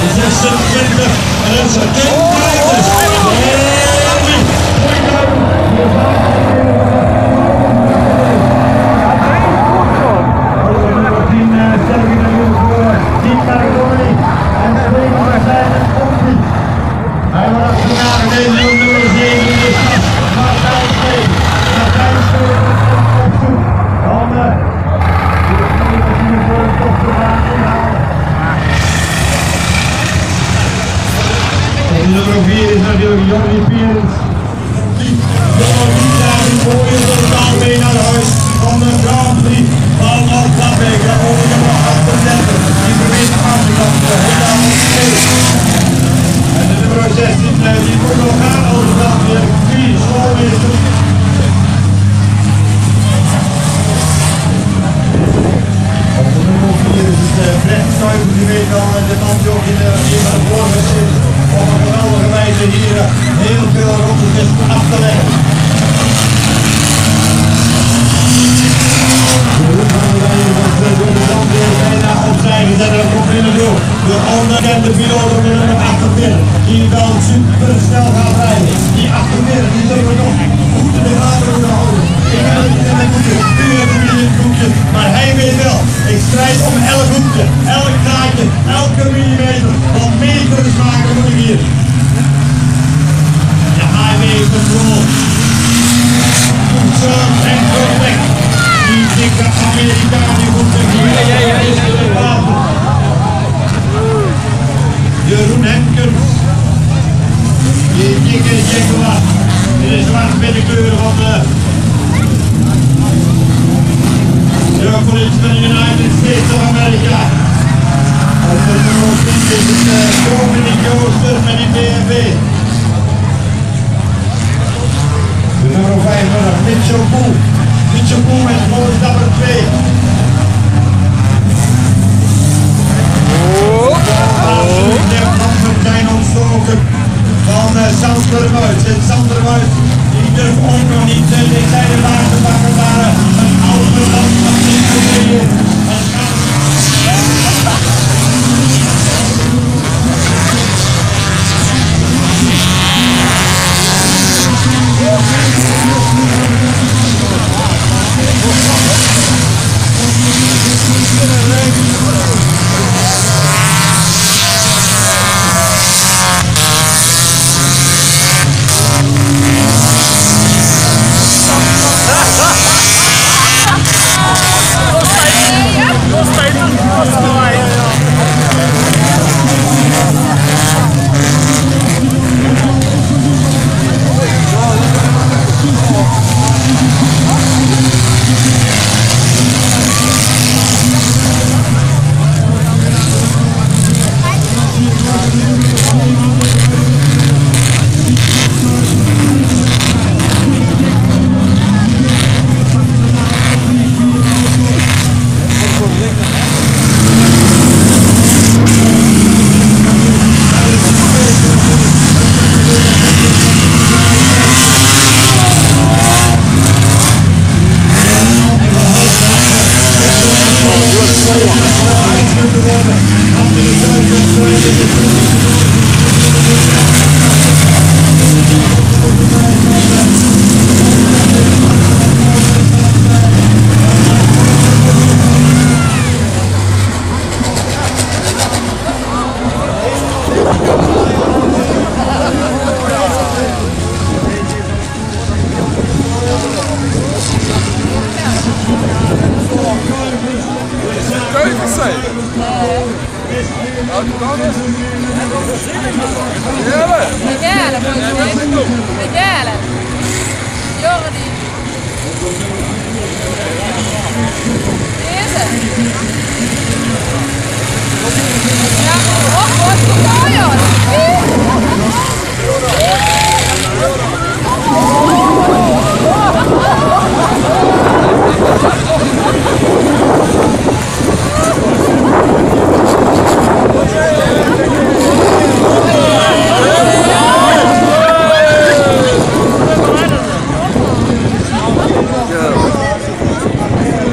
Is this some kind of... There's a big kindness. ook in de, in de op een geweldige wijze hier heel veel routes af te. Nicolas. Dit is de laatste binnenkleuren van de... York van de United States of America. Op de nummer 10 is het uh, Dominic Jooster met die BMW. De nummer 25, Mitchell Boel. Mitchell Boel met de nummer 2. Eh, Zandermuis. En Zandermuis, die durft ook nog niet. Eh, dit zijn de laatste bakken waren. Eh, een oude landbouw. Miguel, Miguel, Jordi. Beleza?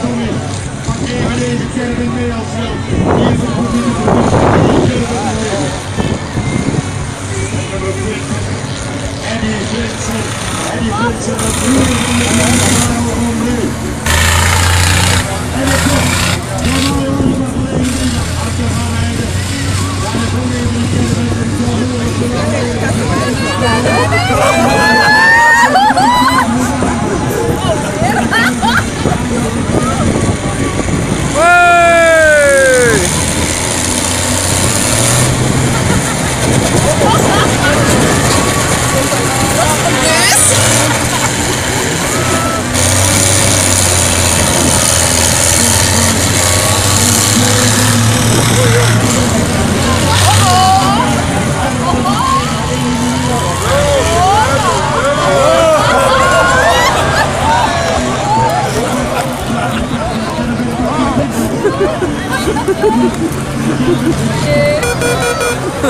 Kom in. Pak even to the Meels.